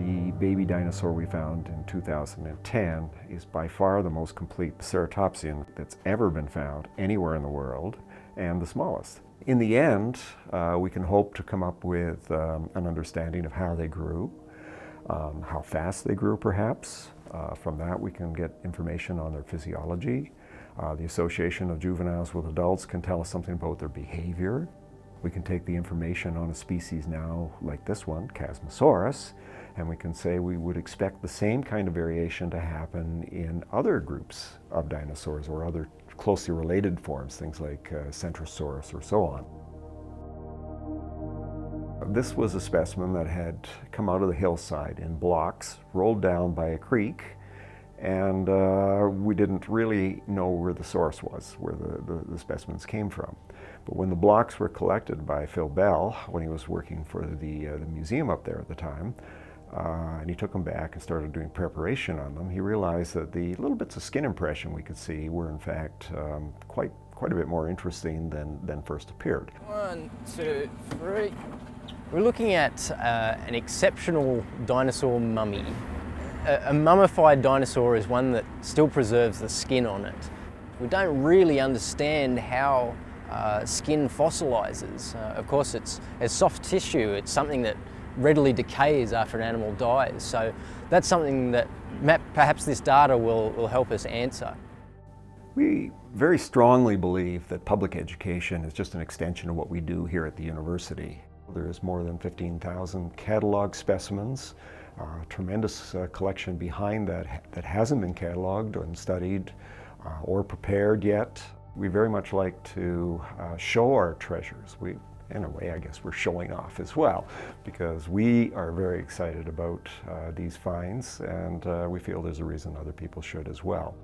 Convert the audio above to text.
The baby dinosaur we found in 2010 is by far the most complete ceratopsian that's ever been found anywhere in the world and the smallest. In the end, uh, we can hope to come up with um, an understanding of how they grew, um, how fast they grew perhaps. Uh, from that we can get information on their physiology. Uh, the association of juveniles with adults can tell us something about their behavior. We can take the information on a species now like this one, Chasmosaurus, and we can say we would expect the same kind of variation to happen in other groups of dinosaurs or other closely related forms, things like uh, Centrosaurus or so on. This was a specimen that had come out of the hillside in blocks, rolled down by a creek, and uh, we didn't really know where the source was, where the, the, the, specimens came from. But when the blocks were collected by Phil Bell, when he was working for the, uh, the museum up there at the time, uh, and he took them back and started doing preparation on them, he realized that the little bits of skin impression we could see were in fact um, quite, quite a bit more interesting than, than first appeared. One, two, three. We're looking at uh, an exceptional dinosaur mummy. A, a, mummified dinosaur is one that still preserves the skin on it. We don't really understand how uh, skin fossilizes. Uh, of course, it's as soft tissue. It's something that readily decays after an animal dies. So that's something that perhaps this data will, will help us answer. We very strongly believe that public education is just an extension of what we do here at the university. There is more than 15,000 catalog specimens, a tremendous uh, collection behind that that hasn't been cataloged and studied uh, or prepared yet. We very much like to uh, show our treasures. We, in a way, I guess we're showing off as well because we are very excited about uh, these finds and uh, we feel there's a reason other people should as well.